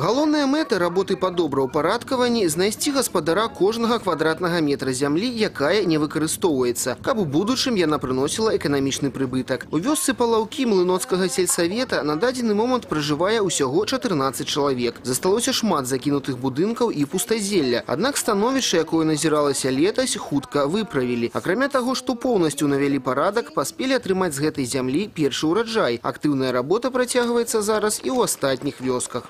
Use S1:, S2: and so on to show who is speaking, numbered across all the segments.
S1: Галоўная мэта работы па добраўпарадкаванні знайсці гаспадара кожнага квадратнага метра зямлі, якая не выкарыстоўваецца, каб у будучым яна прыносіла эканамічны прыбытак. У вёсцы палаўкі млыноцкага сельсавета на дадзены момант пражывае ўсяго 14 чалавек. Засталося шмат закінутых будынкаў і пустазелля. Аднак становішча, якое назіралася летась, хутка выправілі. Акрамя таго, што поўнасцю навялі парадак, паспелі атрымаць з гэтай зямлі першы ўраджай. Актыўная работа працягваецца зараз і ў астатніх вёсках.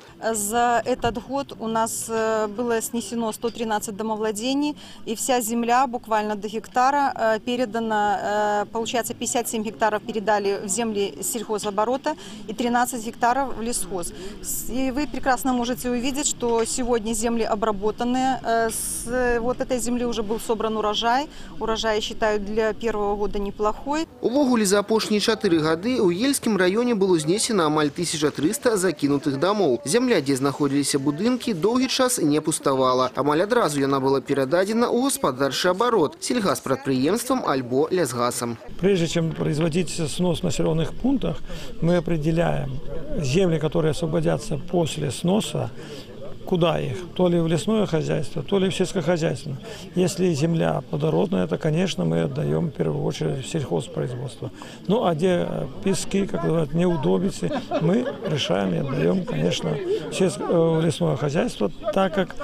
S2: За этот год у нас э, было снесено 113 домовладений, и вся земля буквально до гектара э, передана, э, получается 57 гектаров передали в земли сельхозоборота и 13 гектаров в лесхоз. С- И вы прекрасно можете увидеть, что сегодня земли обработаны, э, с вот этой земли уже был собран урожай. Урожай, я считаю, для первого года неплохой.
S1: Увогуле за апошнія чатыры гады ў ельскім раёне было знесена амаль 1300 закінутых дамоў. Зямля, дзе знаходзіліся будынкі, доўгі час не пуставала. Амаль адразу яна была перададзена ў гаспадарчы абарот сельгаспрадпрыемствам альбо лясгасам.
S3: Прежде чем производить снос в населенных пунктах, мы определяем земли, которые освободятся после сноса, куда их, то ли в лесное хозяйство, то ли в сельскохозяйственное. Если земля плодородная, то, конечно, мы отдаем в первую очередь в сельхозпроизводство. Ну, а где э, пески, как говорят, неудобицы, мы решаем и отдаем, конечно, э, в лесное хозяйство, так как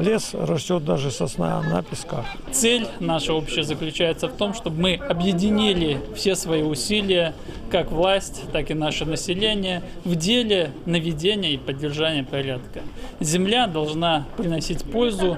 S3: лес растет даже сосна на песках.
S4: Цель наша общая заключается в том, чтобы мы объединили все свои усилия, как власть, так и наше население, в деле наведения и поддержания порядка. Земля должна приносить пользу,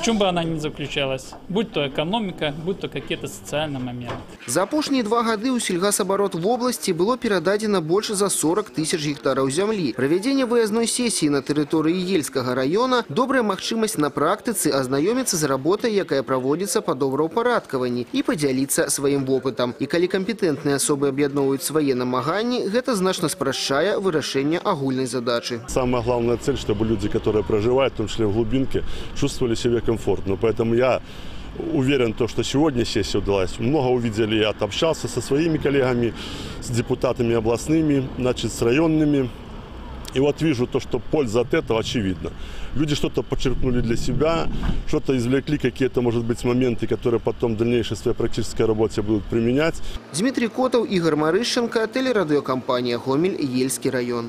S4: в чем бы она ни заключалась, будь то экономика, будь то какие-то социальные моменты.
S1: За апошнія два гады ў сельгасабарот вобласці было перададзена больш за 40 тысяч гектараў зямлі. Правядзенне выязной сесіі на тэрыторыі ельскага раёна добрая магчымасць на практыцы азнаёміцца з работай, якая праводзіцца па добраўпарадкаванні і падзяліцца сваім вопытам. І калі кампетэнтныя асобы аб'ядноўваюць свае намаганні, гэта значна спрашчае вырашэнне агульнай задачы.
S5: Самая главная цель, чтобы люди, которые проживают, в том числе в глубинке, чувствовали себя комфортно. Поэтому я уверен, то, что сегодня сессия удалась. Много увидели, я общался со своими коллегами, с депутатами областными, значит, с районными. И вот вижу то, что польза от этого очевидна. Люди что-то подчеркнули для себя, что-то извлекли, какие-то, может быть, моменты, которые потом в дальнейшей своей практической работе будут применять.
S1: Дмитрий Котов, Игорь Марыщенко, телерадиокомпания «Гомель», Ельский район.